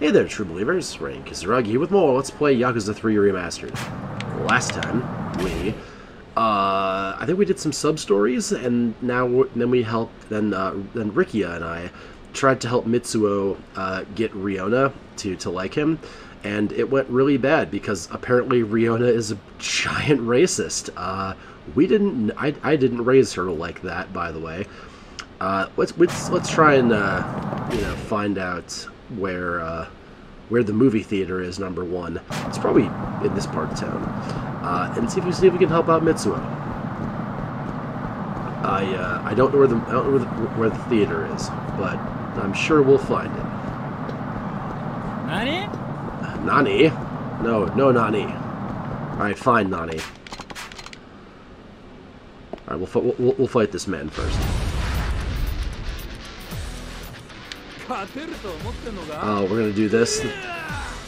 Hey there, true believers. Rayne Kisaragi here with more Let's Play Yakuza 3 Remastered. Last time, we, uh, I think we did some sub-stories, and now, then we helped, then, uh, then Rikiya and I tried to help Mitsuo, uh, get Riona to, to like him, and it went really bad, because apparently Riona is a giant racist. Uh, we didn't, I, I didn't raise her to like that, by the way. Uh, let's, let's, let's try and, uh, you know, find out where uh, where the movie theater is. Number one, it's probably in this part of town, uh, and see if we see if we can help out Mitsuo. I uh, I don't know where the I don't know where the, where the theater is, but I'm sure we'll find it. Nani? Nani? No, no Nani. All right, fine, Nani. All right, we'll, we'll we'll fight this man first. Oh, we're gonna do this.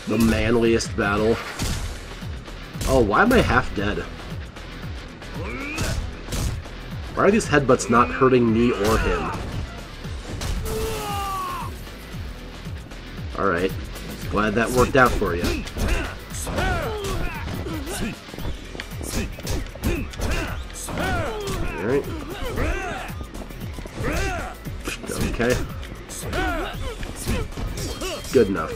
The manliest battle. Oh, why am I half dead? Why are these headbutts not hurting me or him? Alright. Glad that worked out for you. Good enough.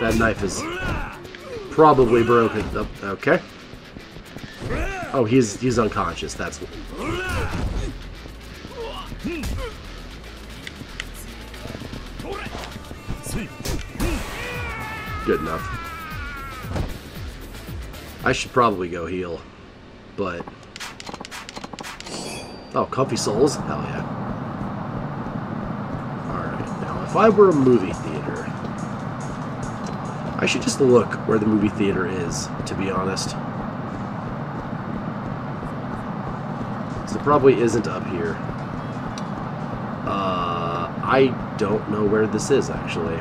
That knife is probably broken. Oh, Okay. Oh, he's he's unconscious. That's good enough. I should probably go heal, but oh, comfy souls, hell yeah. All right, now if I were a movie theater, I should just look where the movie theater is. To be honest, 'Cause it probably isn't up here. Uh, I don't know where this is actually.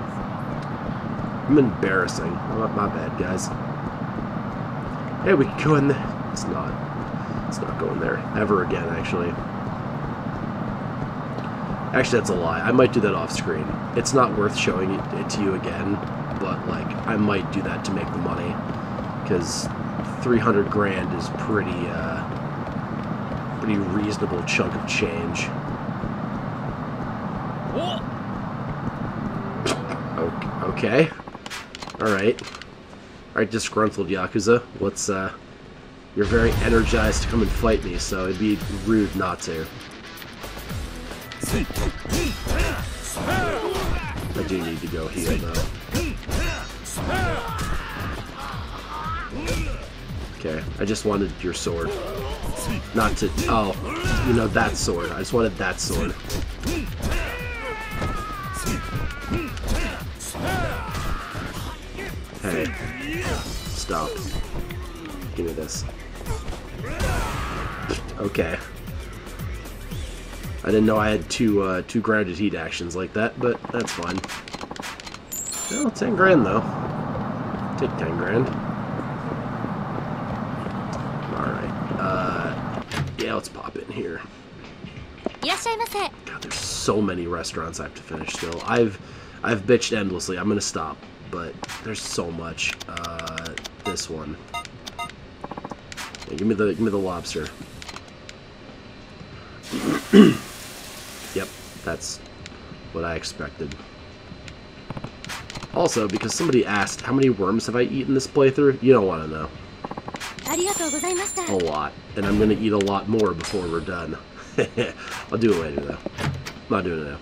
I'm embarrassing. Oh, my bad, guys. Hey, we can go in there. It's not. It's not going there ever again. Actually. Actually, that's a lie. I might do that off screen. It's not worth showing it, to you again, but like I might do that to make the money, because 300 grand is pretty, uh, pretty reasonable chunk of change. Okay. Alright. Alright, disgruntled Yakuza. Let's, uh... You're very energized to come and fight me, so it'd be rude not to. I do need to go heal, though. Okay, I just wanted your sword. Not to... Oh, you know, that sword. I just wanted that sword. Okay. I didn't know I had two uh, two grounded heat actions like that, but that's fine. Well, 10 grand though. Take 10 grand. Alright. Uh, yeah, let's pop in here. God, there's so many restaurants I have to finish still. I've I've bitched endlessly. I'm gonna stop, but there's so much. Uh, this one. Yeah, give me the give me the lobster. yep, that's what I expected. Also, because somebody asked, how many worms have I eaten this playthrough? You don't want to know. A lot. And I'm going to eat a lot more before we're done. I'll do it later, though. I'm not doing it now.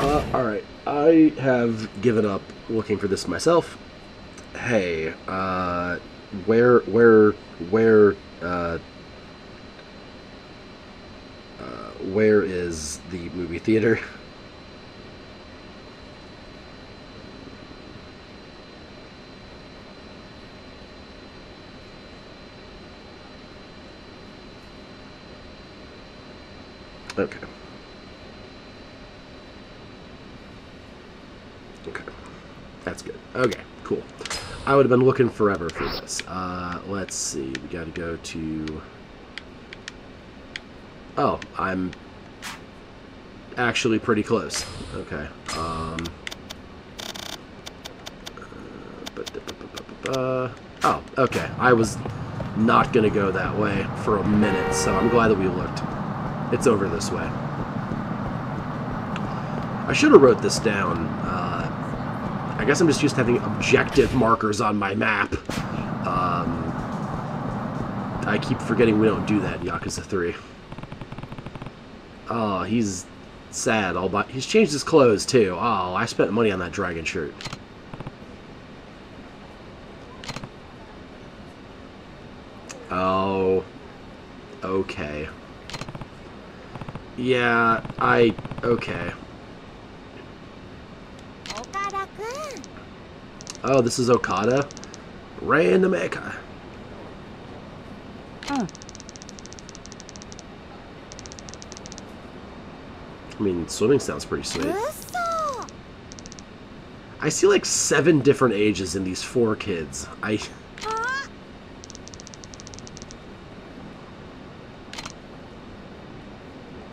Uh, alright. I have given up looking for this myself. Hey, uh, where, where, where uh, uh, where is the movie theater? Okay. Okay. That's good. Okay, cool. I would have been looking forever for this. Uh, let's see. We got to go to. Oh, I'm actually pretty close. Okay. Um. Uh, oh, okay. I was not gonna go that way for a minute, so I'm glad that we looked. It's over this way. I should have wrote this down. Uh, I guess I'm just used to having objective markers on my map. Um, I keep forgetting we don't do that in Yakuza 3. Oh, he's sad all by... He's changed his clothes, too. Oh, I spent money on that dragon shirt. Oh. Okay. Yeah, I... Okay. Oh, this is Okada? Random Eka. Huh. I mean, swimming sounds pretty sweet. I see like seven different ages in these four kids. I...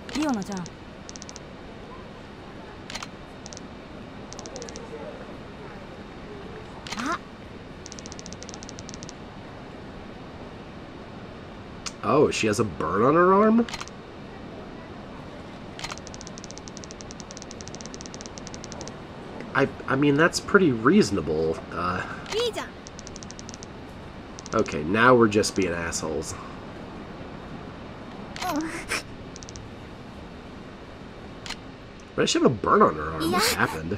Riona-chan. Oh, she has a burn on her arm? I, I mean, that's pretty reasonable. Uh, okay, now we're just being assholes. Oh. But she have a burn on her arm. What happened?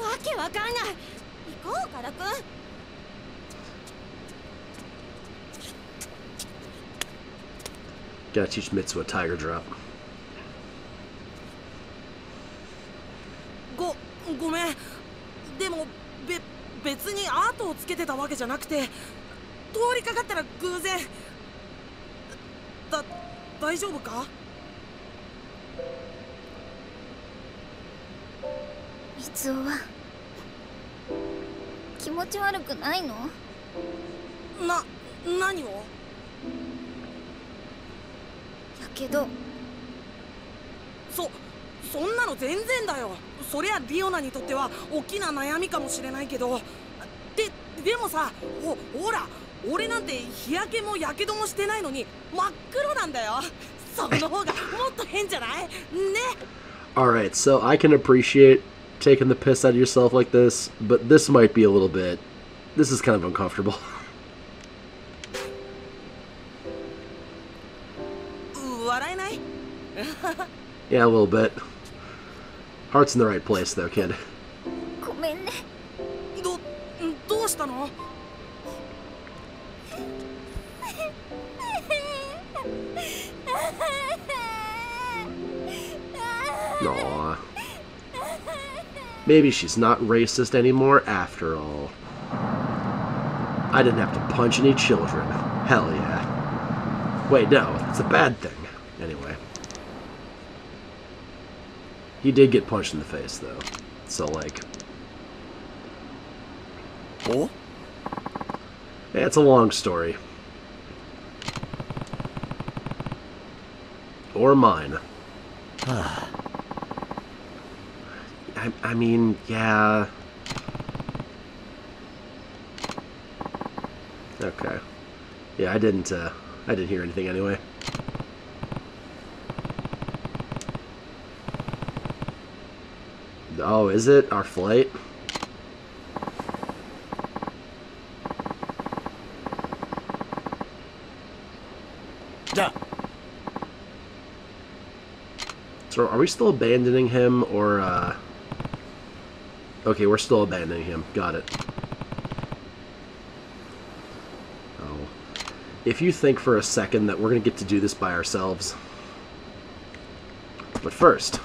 わけわかんない。行こう岡田くん Gotta teach Mitsu a tiger drop. ごごめん。でもべ別にアートをつけてたわけじゃなくて通りかかったら偶然。だ大丈夫か？三尾は。気持ち悪くないの？な何を？やけど。そそんなの全然だよ。そりゃリオナにとっては大きな悩みかもしれないけど。ででもさほほら俺なんて日焼けもやけどもしてないのに真っ黒なんだよ。その方がもっと変じゃない？ね。Alright, so I can appreciate taking the piss out of yourself like this, but this might be a little bit. This is kind of uncomfortable. yeah, a little bit. Heart's in the right place, though, kid. Aww. Maybe she's not racist anymore after all. I didn't have to punch any children. Hell yeah. Wait, no, it's a bad thing. Anyway. He did get punched in the face, though. So, like, お yeah, it's a long story. Or mine. Ah. I, I mean, yeah. Okay. Yeah, I didn't, uh, I didn't hear anything anyway. Oh, is it? Our flight? Yeah. So are we still abandoning him, or, uh... Okay, we're still abandoning him. Got it. Oh. If you think for a second that we're gonna get to do this by ourselves. But first.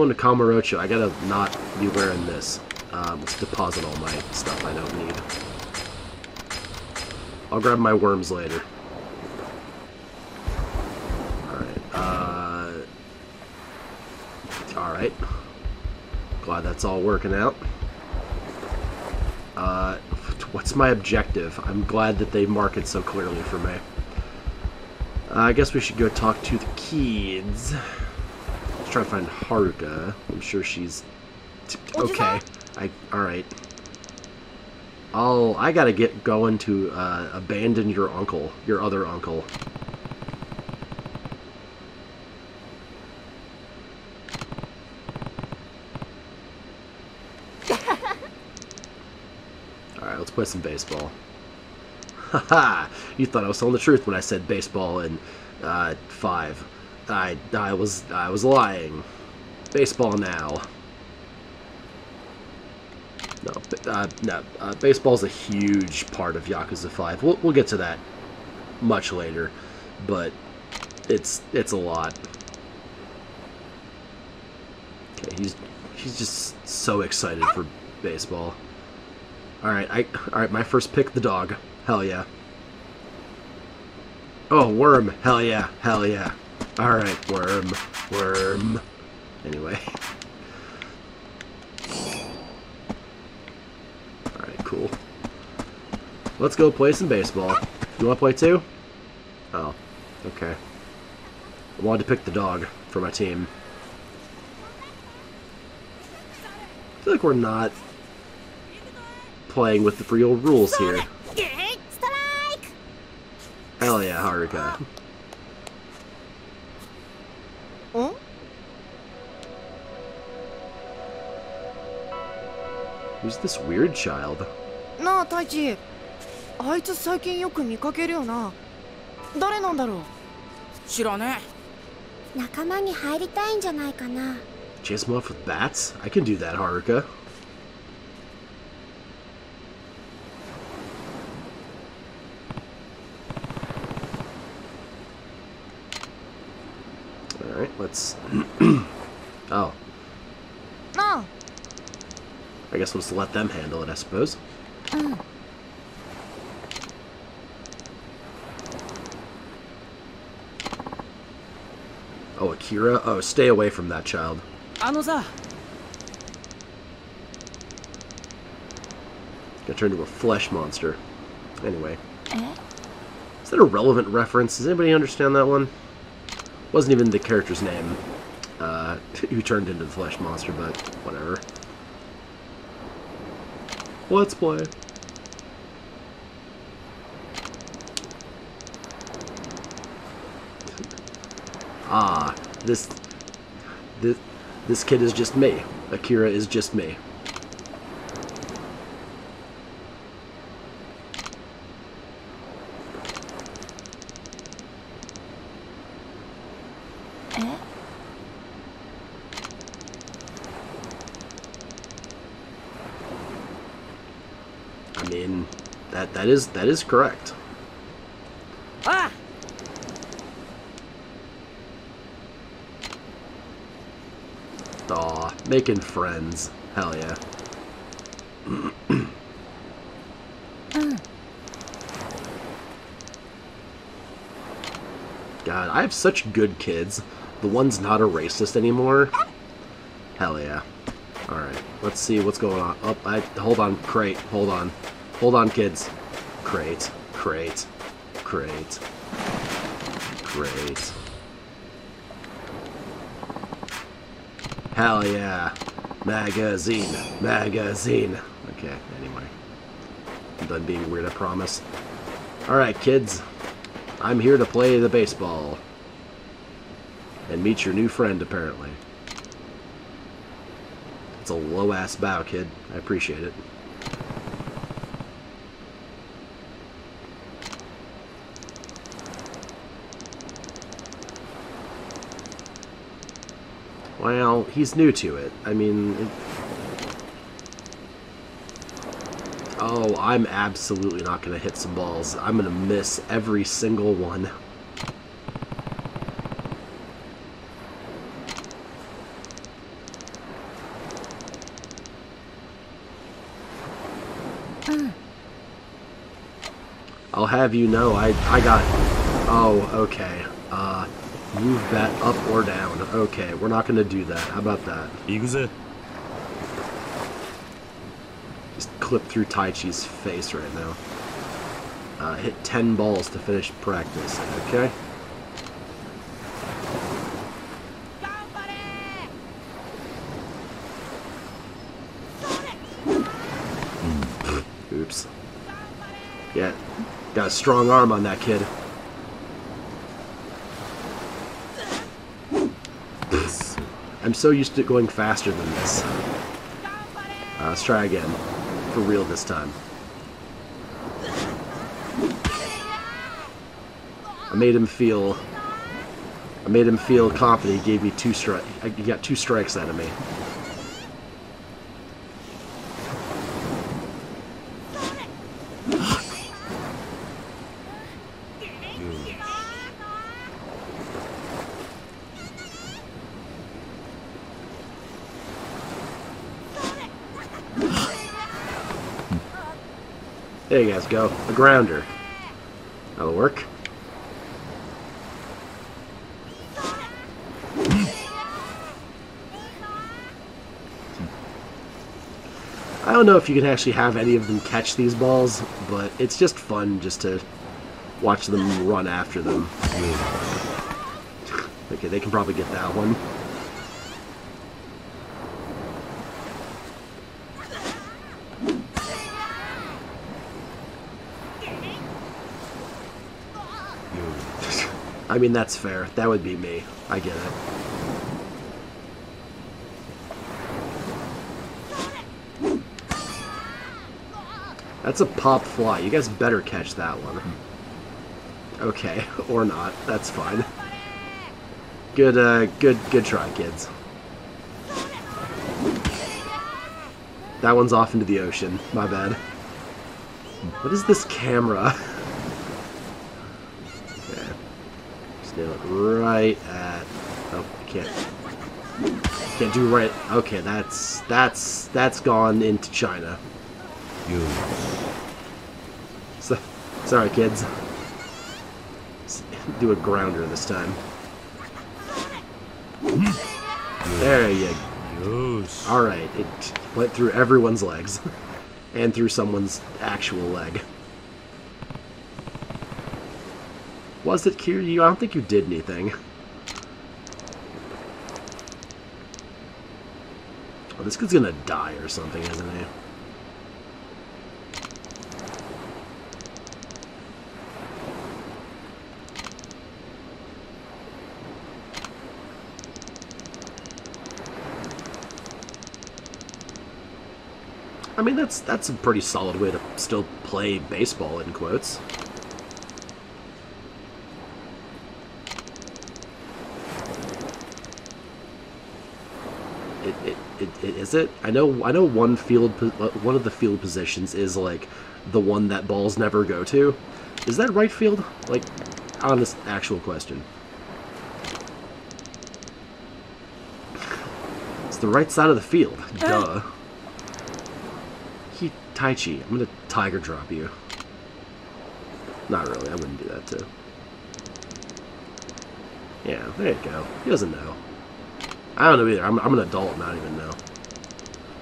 Going to Kamurocho, I gotta not be wearing this. Um, let's deposit all my stuff I don't need. I'll grab my worms later. Alright, uh... Alright. Glad that's all working out. Uh, what's my objective? I'm glad that they mark it so clearly for me. Uh, I guess we should go talk to the kids. Let's try to find Haruka. I'm sure she's okay. I all right. I'll I gotta get going to uh, abandon your uncle, your other uncle. All right, let's play some baseball. Haha! you thought I was telling the truth when I said baseball in uh, five. I I was I was lying. Baseball now. No, uh, no. Uh, baseball's a huge part of Yakuza Five. We'll we'll get to that much later, but it's it's a lot. Okay, he's he's just so excited for baseball. All right, I all right. My first pick, the dog. Hell yeah. Oh, worm. Hell yeah. Hell yeah. Alright, worm. Worm. Anyway. Alright, cool. Let's go play some baseball. You want to play too? Oh, okay. I wanted to pick the dog for my team. I feel like we're not playing with the real rules here. Hell yeah, Haruka. Who's this weird child? なあ太一あいつ最近よく見かけるよな誰なんだろう知らね仲間に入りたいんじゃないかな Chase him off with bats? I can do that, Haruka. Alright, let's... guess we'll just let them handle it, I suppose. Oh, Akira? Oh, stay away from that child. Anoza. Gonna turn into a flesh monster. Anyway. Eh? Is that a relevant reference? Does anybody understand that one? Wasn't even the character's name uh, who turned into the flesh monster, but whatever. Let's play. Ah, this, this, this kid is just me. Akira is just me. I mean, that that is that is correct. Ah! Aw, making friends. Hell yeah. God, I have such good kids. The one's not a racist anymore. Hell yeah. Alright, let's see what's going on. Oh, I, hold on, crate, hold on. Hold on, kids. Crate, crate, crate, crate. Hell yeah. Magazine, magazine. Okay, anyway. I'm done being weird, I promise. Alright, kids. I'm here to play the baseball. And meet your new friend, apparently. It's a low-ass bow, kid. I appreciate it. Well, he's new to it. I mean... It... Oh, I'm absolutely not going to hit some balls. I'm going to miss every single one. I'll have you know, I, I got... Oh, okay. Uh, Move that up or down. Okay, we're not gonna do that. How about that? Just clip through Taichi's face right now. Uh, hit 10 balls to finish practice, okay? Hmm. Oops. Yeah, got a strong arm on that kid. I'm so used to going faster than this. Uh, let's try again. For real this time. I made him feel... I made him feel confident. He gave me two strikes. He got two strikes out of me. There you guys go. A grounder. That'll work. I don't know if you can actually have any of them catch these balls, but it's just fun just to watch them run after them. Okay, they can probably get that one. I mean, that's fair. That would be me. I get it. That's a pop fly. You guys better catch that one. Okay, or not. That's fine. Good, uh, good, good try, kids. That one's off into the ocean. My bad. What is this camera? okay. Just nail it right at... Oh, I can't... Can't do right... Okay, that's... That's... That's gone into China. You. So, sorry, kids. Do a grounder this time. There you go. Alright, it went through everyone's legs. and through someone's actual leg. Was it Kiryu? I don't think you did anything. Oh, this kid's gonna die or something, isn't he? I mean, that's that's a pretty solid way to still play baseball in quotes. It, it, it, it, is it? I know I know one field uh, one of the field positions is like the one that balls never go to. Is that right field? Like, honest actual question. It's the right side of the field. Duh. He Taichi, I'm gonna tiger drop you. Not really, I wouldn't do that too. Yeah, there you go. He doesn't know. I don't know either. I'm, I'm an adult don't even know.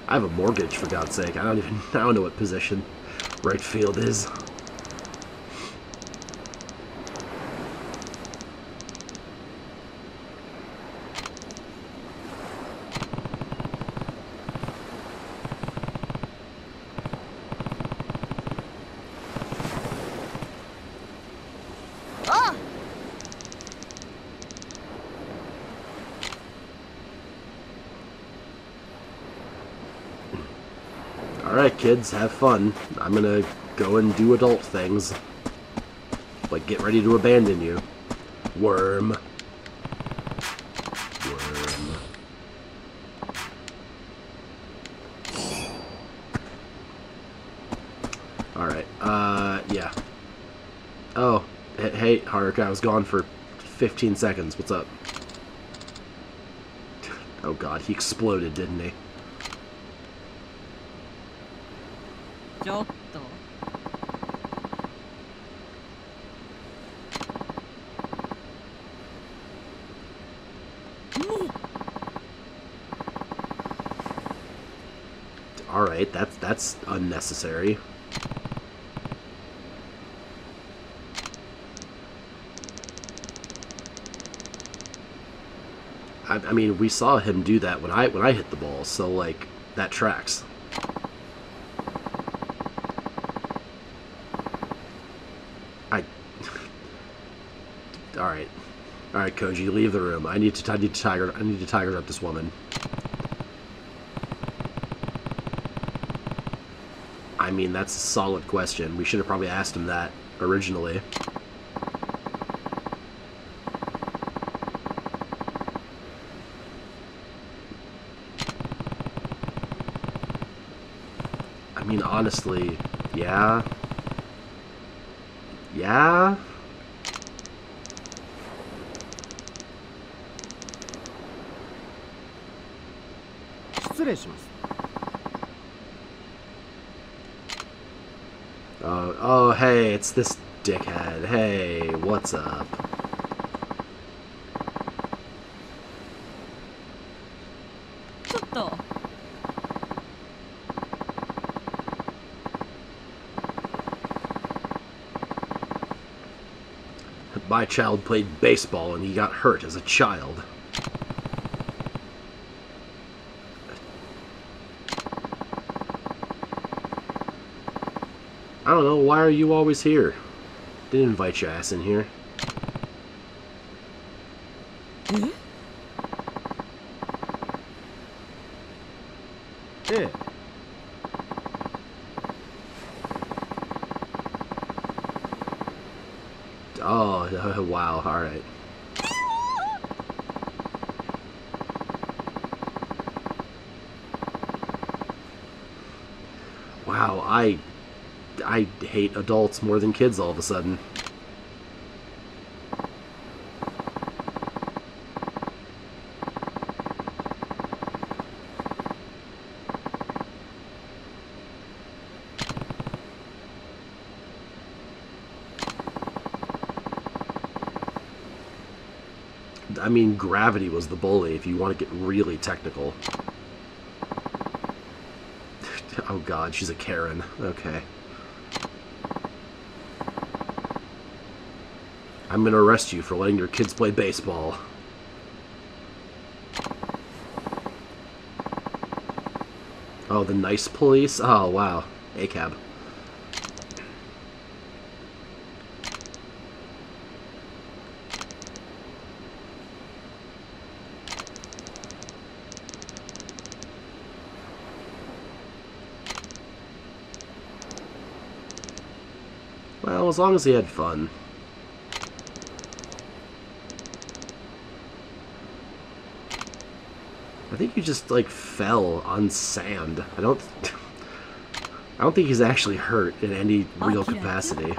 I have a mortgage for God's sake. I don't even I don't know what position right field is. Alright, kids, have fun. I'm gonna go and do adult things. Like, get ready to abandon you. Worm. Worm. Alright, uh, yeah. Oh, hey, Haruka, I was gone for 15 seconds. What's up? Oh god, he exploded, didn't he? ちょっと Alright, that's that's unnecessary. I, I mean, we saw him do that when I when I hit the ball, so like that tracks. All right, Koji, leave the room. I need to I need to tiger I need to tiger up this woman. I mean, that's a solid question. We should have probably asked him that originally. I mean, honestly, yeah. Yeah? Oh, oh, hey, it's this dickhead. Hey, what's up?ちょっと My child played baseball and he got hurt as a child. Why are you always here? Didn't invite your ass in here. Eh, Oh, wow, alright. Wow, I I hate adults more than kids all of a sudden. I mean, Gravity was the bully, if you want to get really technical. oh god, she's a Karen. Okay. I'm gonna arrest you for letting your kids play baseball. Oh, the nice police? Oh, wow. ACAB. Well, as long as he had fun. Think he just, like, fell on sand. I don't... I don't think he's actually hurt in any real capacity.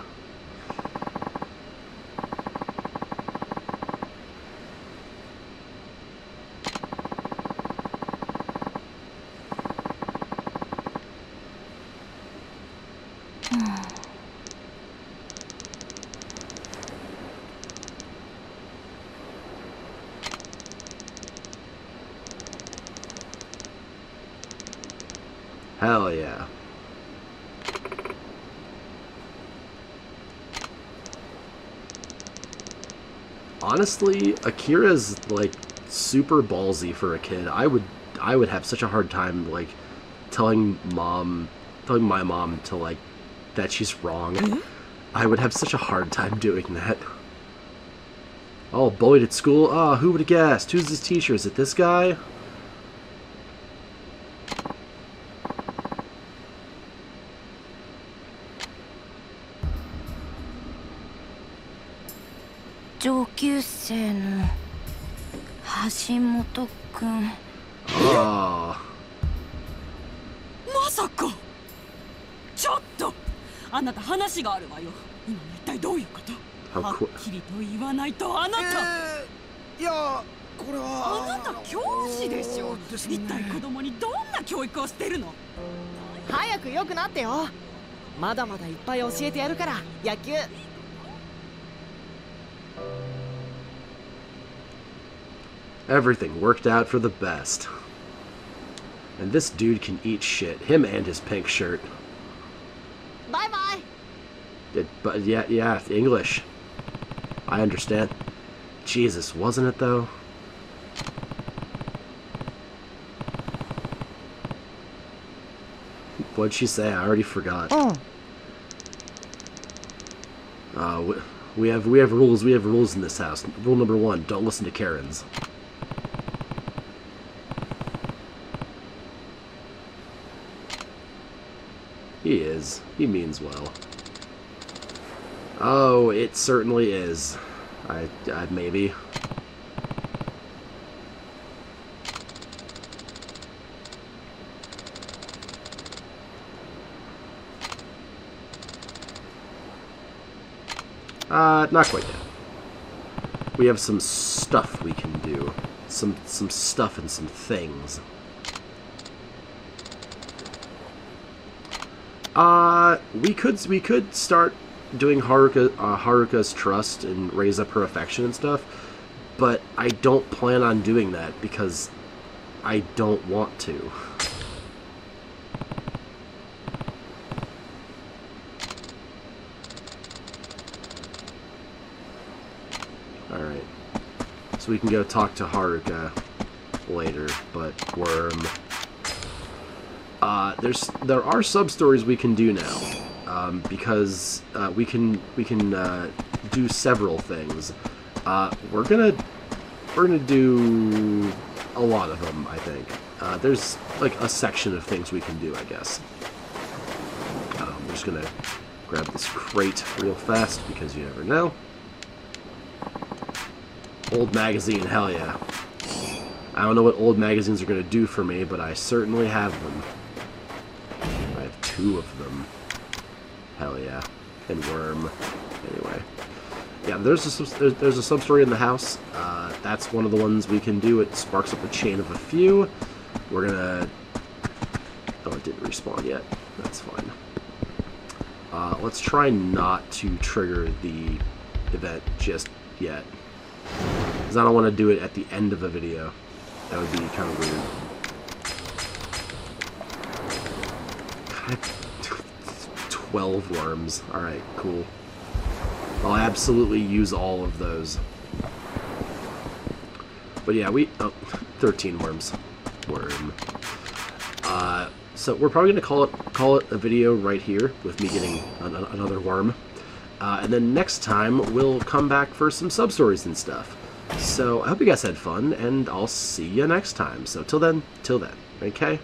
Hell yeah. Honestly, Akira's like super ballsy for a kid. I would I would have such a hard time like telling mom telling my mom to like that she's wrong. I would have such a hard time doing that. Oh, bullied at school? Ah, who would have guessed? Who's his teacher? Is it this guy? 生の。橋本くん Ah, まさか。ちょっと。あなた話があるわよ。今の一体どういうこと？はっ.きりと言わないとあなた、いやこれは。あなた教師でしょ。ですね一体子供にどんな教育をしてるの？早く良くなってよ。まだまだいっぱい教えてやるから野球 Everything worked out for the best. And this dude can eat shit, him and his pink shirt. Bye bye. But yeah, yeah, English. I understand. Jesus, wasn't it though? What'd she say? I already forgot. Oh. Uh, we, we have we have rules. We have rules in this house. Rule number one: don't listen to Karens. Is. He means well. Oh, it certainly is. I, I maybe. Uh, not quite yet. We have some stuff we can do. Some some stuff and some things. We could we could start doing Haruka uh, Haruka's trust and raise up her affection and stuff, but I don't plan on doing that because I don't want to. All right, so we can go talk to Haruka later, but Worm. Uh, there's there are sub stories we can do now um, because uh, we can we can uh, do several things. Uh, we're gonna we're gonna do a lot of them. I think uh, there's like a section of things we can do. I guess. Um, I'm just gonna grab this crate real fast because you never know. Old magazine, hell yeah. I don't know what old magazines are going to do for me, but I certainly have them. Two of them. Hell yeah. And Worm. Anyway. Yeah, there's a, there's a sub-story in the house. Uh, that's one of the ones we can do. It sparks up a chain of a few. We're gonna... Oh, it didn't respawn yet. That's fine. Uh, let's try not to trigger the event just yet. Because I don't want to do it at the end of a video. That would be kind of weird. 12 worms. Alright, cool. I'll absolutely use all of those. But yeah, we... Oh, 13 worms. Worm. Uh, so we're probably going to call it call it a video right here with me getting an, an- another worm. Uh, and then next time, we'll come back for some sub-stories and stuff. So I hope you guys had fun, and I'll see you next time. So till then, till then, okay?